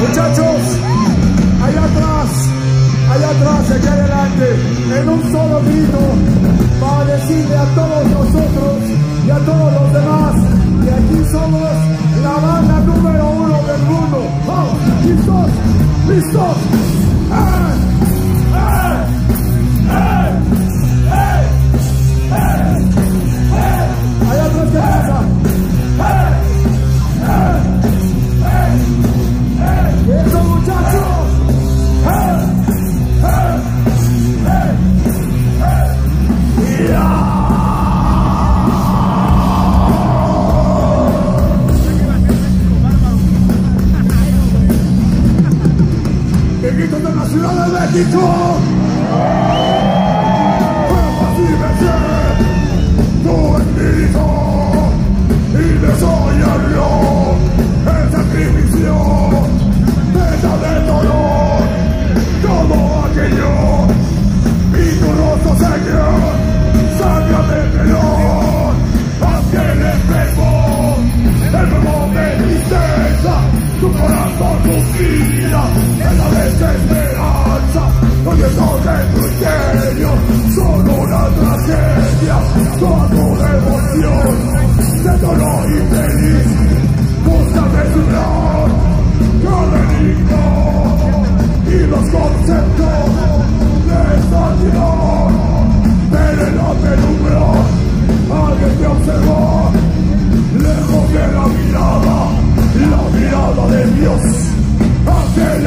Muchachos, allá atrás, allá atrás, aquí adelante, en un solo grito, para decirle a todos nosotros y a todos los demás que aquí somos la banda número uno del mundo. ¡Vamos! ¿Listos? ¿Listos? ¡Eh! ¡Viejitos de la Ciudad de México! ¡Toda tu emoción! ¡De dolor infeliz! ¡Búscame su lado! ¡Cada enigma! y los conceptos de esta ciudad. Pero en la penumbra alguien te observó, lejos de la mirada, la mirada de Dios. Aquel